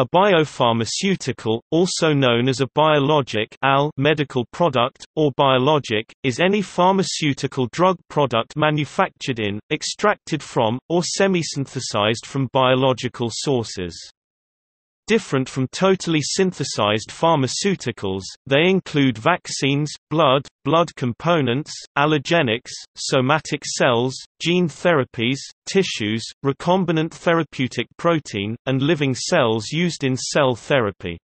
A biopharmaceutical, also known as a biological medical product, or biologic, is any pharmaceutical drug product manufactured in, extracted from, or semi-synthesized from biological sources. Different from totally synthesized pharmaceuticals, they include vaccines, blood, blood components, allergenics, somatic cells, gene therapies, tissues, recombinant therapeutic protein, and living cells used in cell therapy.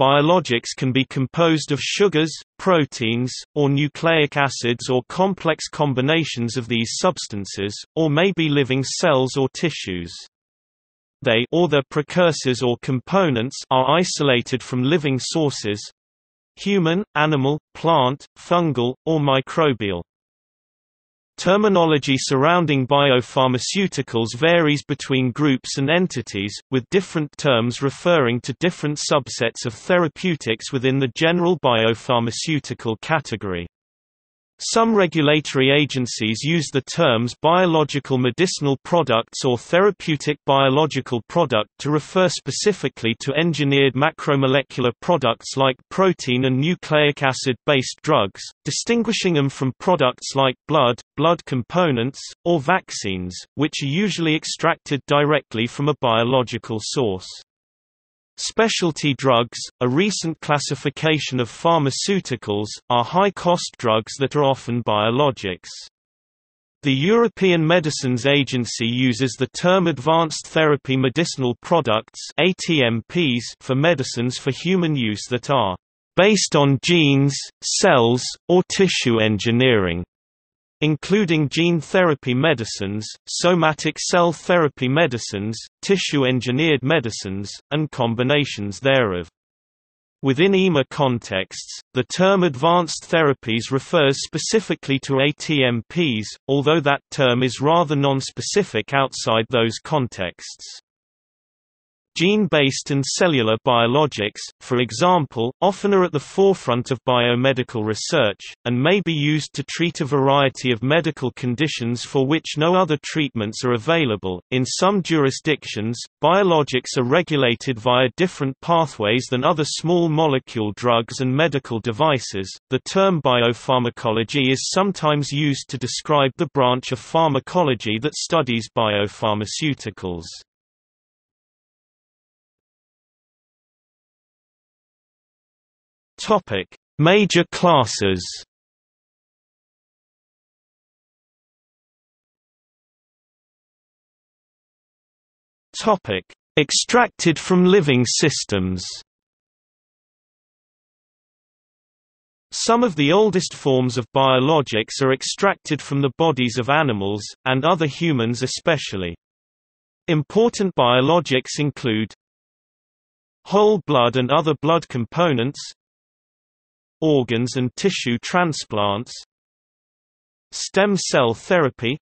Biologics can be composed of sugars, proteins, or nucleic acids or complex combinations of these substances, or may be living cells or tissues. They or their precursors or components are isolated from living sources human, animal, plant, fungal, or microbial. Terminology surrounding biopharmaceuticals varies between groups and entities, with different terms referring to different subsets of therapeutics within the general biopharmaceutical category. Some regulatory agencies use the terms biological medicinal products or therapeutic biological product to refer specifically to engineered macromolecular products like protein and nucleic acid-based drugs, distinguishing them from products like blood, blood components, or vaccines, which are usually extracted directly from a biological source. Specialty drugs, a recent classification of pharmaceuticals, are high-cost drugs that are often biologics. The European Medicines Agency uses the term Advanced Therapy Medicinal Products for medicines for human use that are based on genes, cells, or tissue engineering including gene therapy medicines, somatic cell therapy medicines, tissue-engineered medicines, and combinations thereof. Within EMA contexts, the term advanced therapies refers specifically to ATMPs, although that term is rather non-specific outside those contexts. Gene-based and cellular biologics, for example, often are at the forefront of biomedical research, and may be used to treat a variety of medical conditions for which no other treatments are available. In some jurisdictions, biologics are regulated via different pathways than other small molecule drugs and medical devices. The term biopharmacology is sometimes used to describe the branch of pharmacology that studies biopharmaceuticals. Topic: Major classes. Topic: Extracted from living systems. Some of the oldest forms of biologics are extracted from the bodies of animals, and other humans especially. Important biologics include whole blood and other blood components organs and tissue transplants stem cell therapy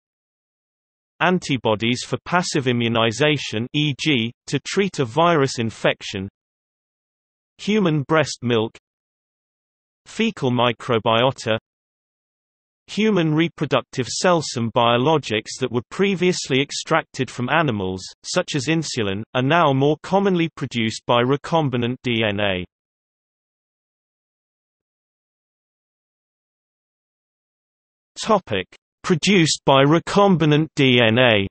antibodies for passive immunization e.g., to treat a virus infection human breast milk fecal microbiota Human reproductive cells Some biologics that were previously extracted from animals, such as insulin, are now more commonly produced by recombinant DNA. Topic: Produced by recombinant DNA.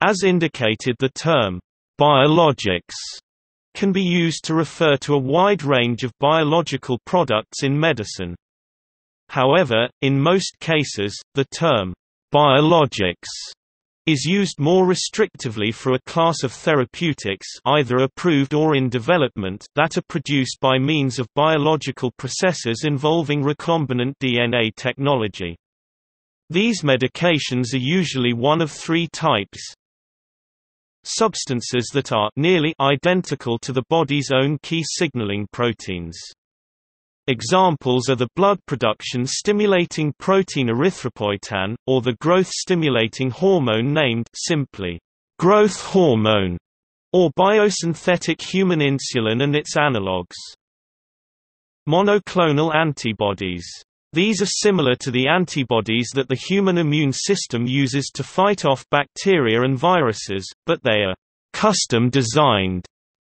As indicated the term biologics can be used to refer to a wide range of biological products in medicine. However, in most cases, the term biologics is used more restrictively for a class of therapeutics either approved or in development that are produced by means of biological processes involving recombinant DNA technology. These medications are usually one of three types. Substances that are nearly identical to the body's own key signaling proteins. Examples are the blood production stimulating protein erythropoietin, or the growth-stimulating hormone named simply growth hormone, or biosynthetic human insulin and its analogues. Monoclonal antibodies These are similar to the antibodies that the human immune system uses to fight off bacteria and viruses, but they are custom designed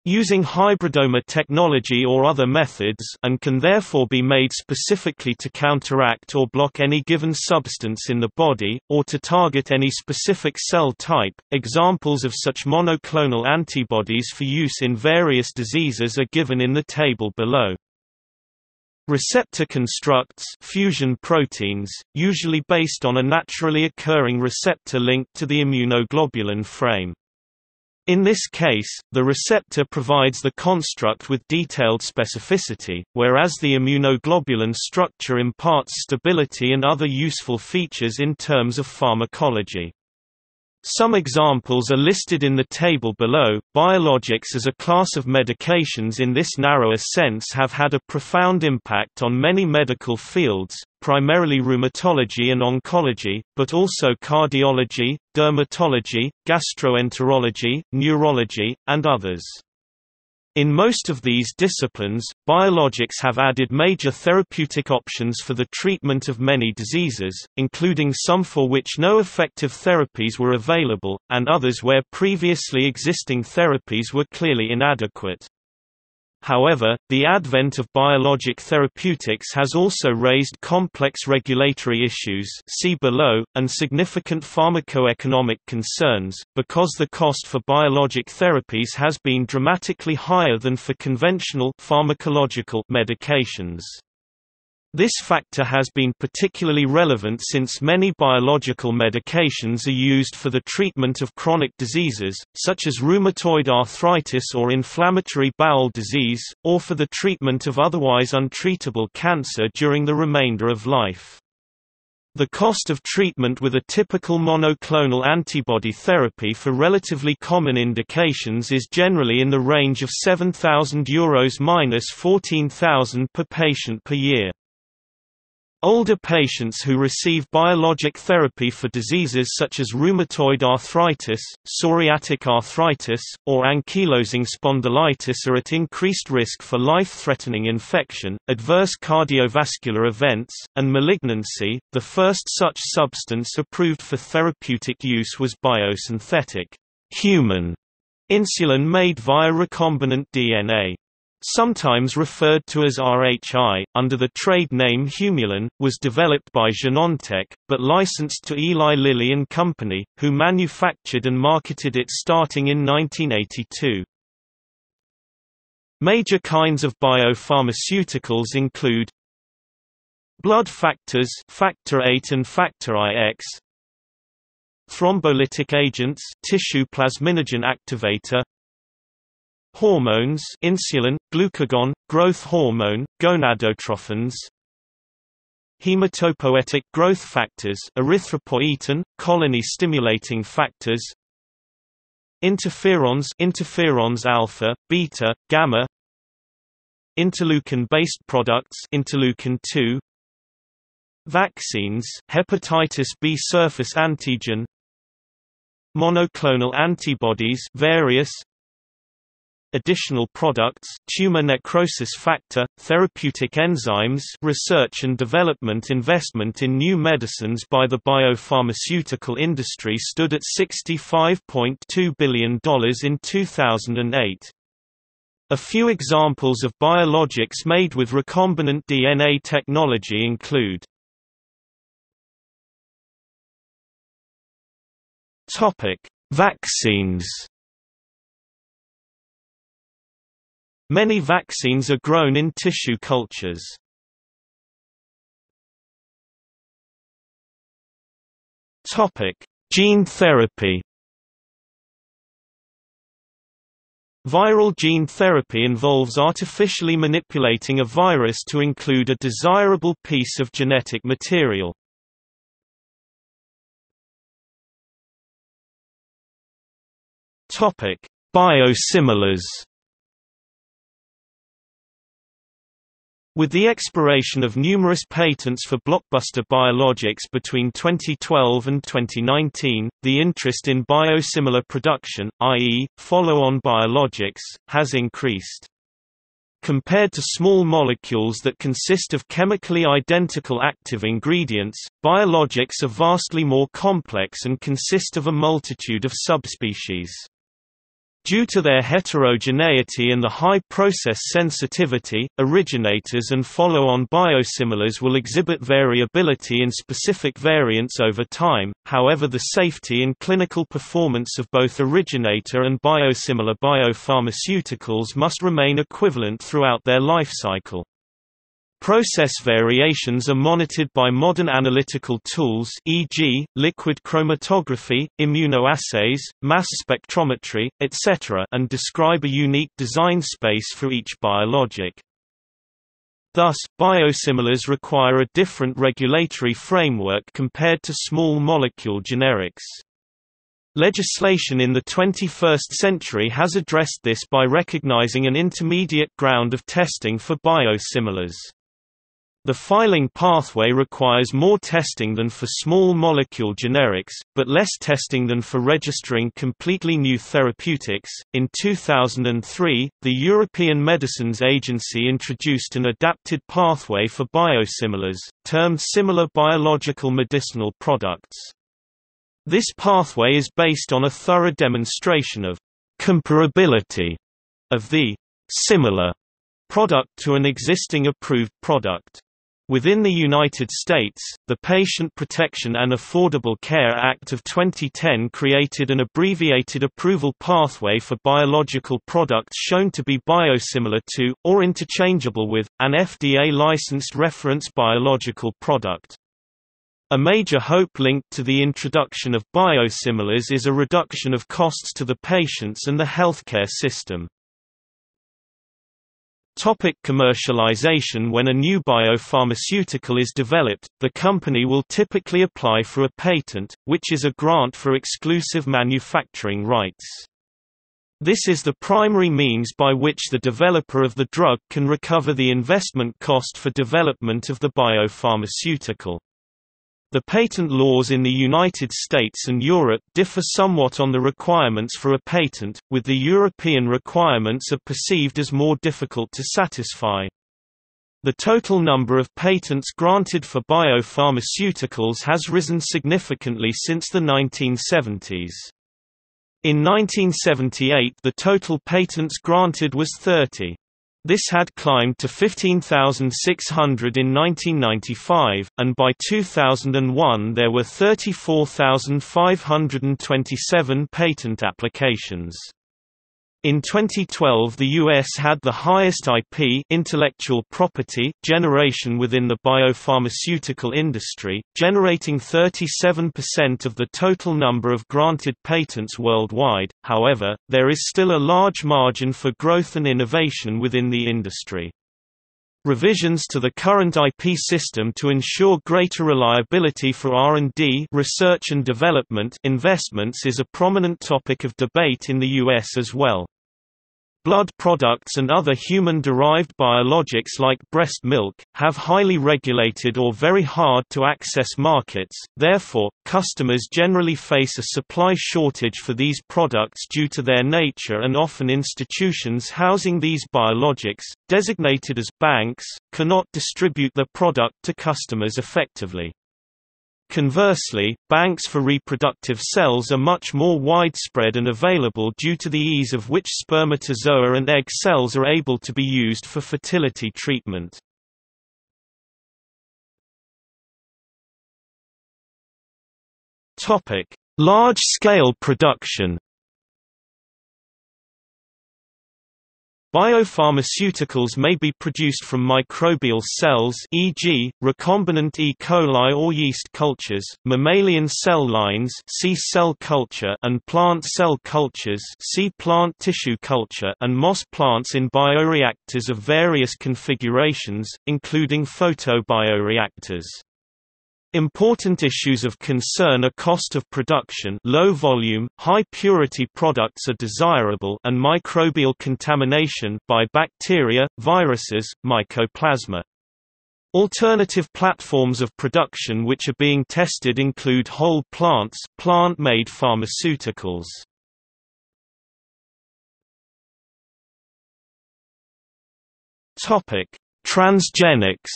using hybridoma technology or other methods and can therefore be made specifically to counteract or block any given substance in the body, or to target any specific cell type. Examples of such monoclonal antibodies for use in various diseases are given in the table below. Receptor constructs fusion proteins, usually based on a naturally occurring receptor linked to the immunoglobulin frame. In this case, the receptor provides the construct with detailed specificity, whereas the immunoglobulin structure imparts stability and other useful features in terms of pharmacology. Some examples are listed in the table below. Biologics as a class of medications in this narrower sense have had a profound impact on many medical fields, primarily rheumatology and oncology, but also cardiology, dermatology, gastroenterology, neurology, and others. In most of these disciplines, biologics have added major therapeutic options for the treatment of many diseases, including some for which no effective therapies were available, and others where previously existing therapies were clearly inadequate. However, the advent of biologic therapeutics has also raised complex regulatory issues see below, and significant pharmacoeconomic concerns, because the cost for biologic therapies has been dramatically higher than for conventional pharmacological medications. This factor has been particularly relevant since many biological medications are used for the treatment of chronic diseases, such as rheumatoid arthritis or inflammatory bowel disease, or for the treatment of otherwise untreatable cancer during the remainder of life. The cost of treatment with a typical monoclonal antibody therapy for relatively common indications is generally in the range of €7,000 minus 14,000 per patient per year. Older patients who receive biologic therapy for diseases such as rheumatoid arthritis, psoriatic arthritis, or ankylosing spondylitis are at increased risk for life-threatening infection, adverse cardiovascular events, and malignancy. The first such substance approved for therapeutic use was biosynthetic human insulin made via recombinant DNA. Sometimes referred to as RHI, under the trade name Humulin, was developed by Genentech, but licensed to Eli Lilly and Company, who manufactured and marketed it starting in 1982. Major kinds of biopharmaceuticals include blood factors factor VIII and factor IX, thrombolytic agents tissue plasminogen activator, Hormones insulin, glucagon, growth hormone, gonadotrophins Hematopoietic growth factors erythropoietin, colony-stimulating factors Interferons interferons alpha, beta, gamma Interleukin-based products interleukin 2 Vaccines hepatitis B surface antigen Monoclonal antibodies various additional products tumor necrosis factor, therapeutic enzymes research and development investment in new medicines by the biopharmaceutical industry stood at $65.2 billion in 2008. A few examples of biologics made with recombinant DNA technology include Vaccines Many vaccines are grown in tissue cultures. Topic: Gene therapy. Viral gene therapy involves artificially manipulating a virus to include a desirable piece of genetic material. Topic: Biosimilars. With the expiration of numerous patents for blockbuster biologics between 2012 and 2019, the interest in biosimilar production, i.e., follow-on biologics, has increased. Compared to small molecules that consist of chemically identical active ingredients, biologics are vastly more complex and consist of a multitude of subspecies. Due to their heterogeneity and the high process sensitivity, originators and follow-on biosimilars will exhibit variability in specific variants over time, however the safety and clinical performance of both originator and biosimilar biopharmaceuticals must remain equivalent throughout their life cycle. Process variations are monitored by modern analytical tools e.g., liquid chromatography, immunoassays, mass spectrometry, etc. and describe a unique design space for each biologic. Thus, biosimilars require a different regulatory framework compared to small molecule generics. Legislation in the 21st century has addressed this by recognizing an intermediate ground of testing for biosimilars. The filing pathway requires more testing than for small molecule generics, but less testing than for registering completely new therapeutics. In 2003, the European Medicines Agency introduced an adapted pathway for biosimilars, termed similar biological medicinal products. This pathway is based on a thorough demonstration of comparability of the similar product to an existing approved product. Within the United States, the Patient Protection and Affordable Care Act of 2010 created an abbreviated approval pathway for biological products shown to be biosimilar to, or interchangeable with, an FDA-licensed reference biological product. A major hope linked to the introduction of biosimilars is a reduction of costs to the patients and the healthcare system. Topic commercialization When a new biopharmaceutical is developed, the company will typically apply for a patent, which is a grant for exclusive manufacturing rights. This is the primary means by which the developer of the drug can recover the investment cost for development of the biopharmaceutical. The patent laws in the United States and Europe differ somewhat on the requirements for a patent, with the European requirements are perceived as more difficult to satisfy. The total number of patents granted for biopharmaceuticals has risen significantly since the 1970s. In 1978 the total patents granted was 30. This had climbed to 15,600 in 1995, and by 2001 there were 34,527 patent applications. In 2012 the US had the highest IP intellectual property generation within the biopharmaceutical industry, generating 37% of the total number of granted patents worldwide, however, there is still a large margin for growth and innovation within the industry. Revisions to the current IP system to ensure greater reliability for R&D research and development investments is a prominent topic of debate in the US as well. Blood products and other human-derived biologics like breast milk, have highly regulated or very hard-to-access markets, therefore, customers generally face a supply shortage for these products due to their nature and often institutions housing these biologics, designated as banks, cannot distribute their product to customers effectively. Conversely, banks for reproductive cells are much more widespread and available due to the ease of which spermatozoa and egg cells are able to be used for fertility treatment. Large-scale production Biopharmaceuticals may be produced from microbial cells e.g., recombinant E. coli or yeast cultures, mammalian cell lines see cell culture and plant cell cultures see plant tissue culture and moss plants in bioreactors of various configurations, including photobioreactors. Important issues of concern are cost of production low volume, high purity products are desirable and microbial contamination by bacteria, viruses, mycoplasma. Alternative platforms of production which are being tested include whole plants plant-made pharmaceuticals. Transgenics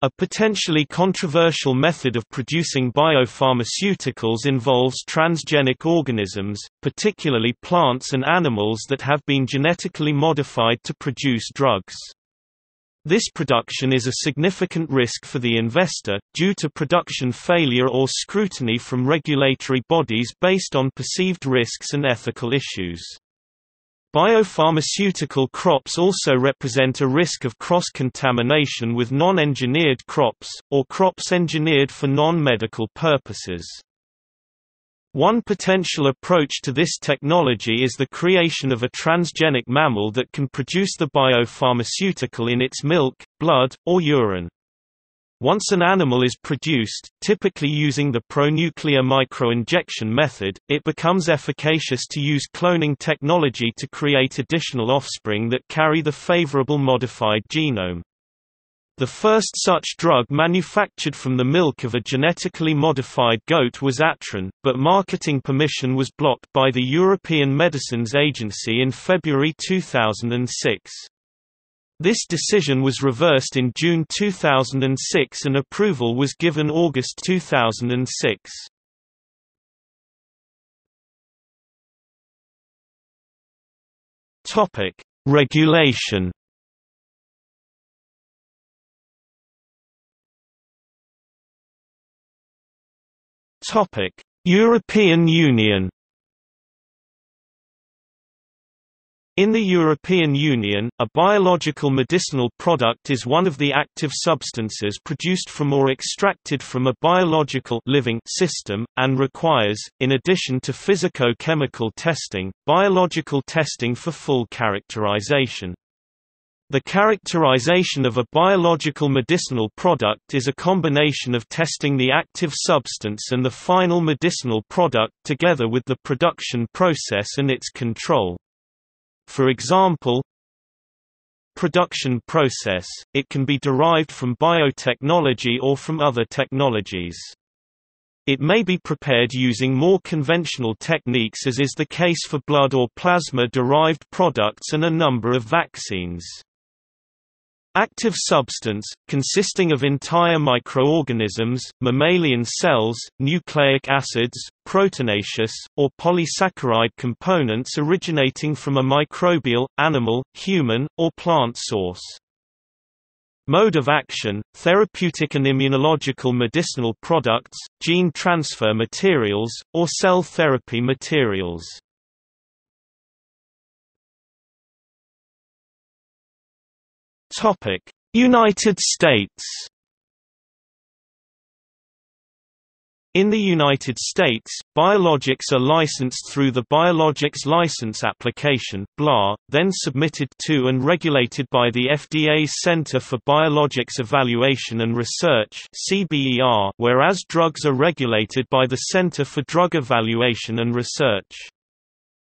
A potentially controversial method of producing biopharmaceuticals involves transgenic organisms, particularly plants and animals that have been genetically modified to produce drugs. This production is a significant risk for the investor, due to production failure or scrutiny from regulatory bodies based on perceived risks and ethical issues. Biopharmaceutical crops also represent a risk of cross-contamination with non-engineered crops, or crops engineered for non-medical purposes. One potential approach to this technology is the creation of a transgenic mammal that can produce the biopharmaceutical in its milk, blood, or urine. Once an animal is produced, typically using the pronuclear microinjection method, it becomes efficacious to use cloning technology to create additional offspring that carry the favorable modified genome. The first such drug manufactured from the milk of a genetically modified goat was ATryn, but marketing permission was blocked by the European Medicines Agency in February 2006. This decision was reversed in June 2006 and approval was given August 2006. Topic: Regulation. Topic: European Union. In the European Union, a biological medicinal product is one of the active substances produced from or extracted from a biological living system, and requires, in addition to physico-chemical testing, biological testing for full characterization. The characterization of a biological medicinal product is a combination of testing the active substance and the final medicinal product together with the production process and its control. For example, production process, it can be derived from biotechnology or from other technologies. It may be prepared using more conventional techniques as is the case for blood or plasma-derived products and a number of vaccines. Active substance, consisting of entire microorganisms, mammalian cells, nucleic acids, proteinaceous, or polysaccharide components originating from a microbial, animal, human, or plant source. Mode of action, therapeutic and immunological medicinal products, gene transfer materials, or cell therapy materials. United States. In the United States, biologics are licensed through the Biologics License Application (BLA), then submitted to and regulated by the FDA's Center for Biologics Evaluation and Research (CBER), whereas drugs are regulated by the Center for Drug Evaluation and Research.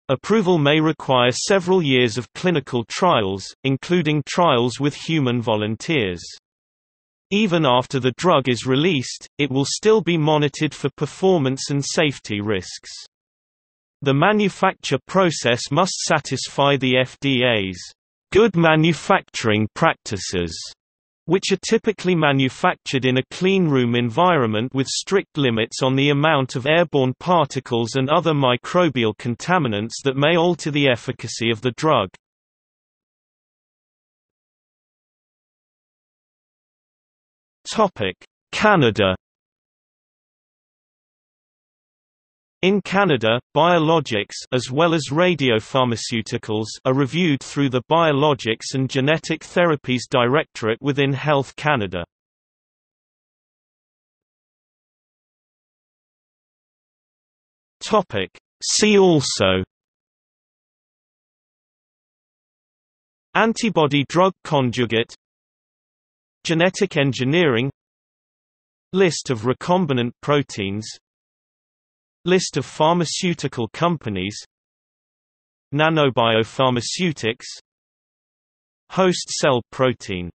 Approval may require several years of clinical trials, including trials with human volunteers. Even after the drug is released, it will still be monitored for performance and safety risks. The manufacture process must satisfy the FDA's good manufacturing practices which are typically manufactured in a clean room environment with strict limits on the amount of airborne particles and other microbial contaminants that may alter the efficacy of the drug. Canada In Canada, biologics as well as radiopharmaceuticals are reviewed through the Biologics and Genetic Therapies Directorate within Health Canada. Topic See also Antibody-drug conjugate Genetic engineering List of recombinant proteins List of pharmaceutical companies Nanobiopharmaceutics Host cell protein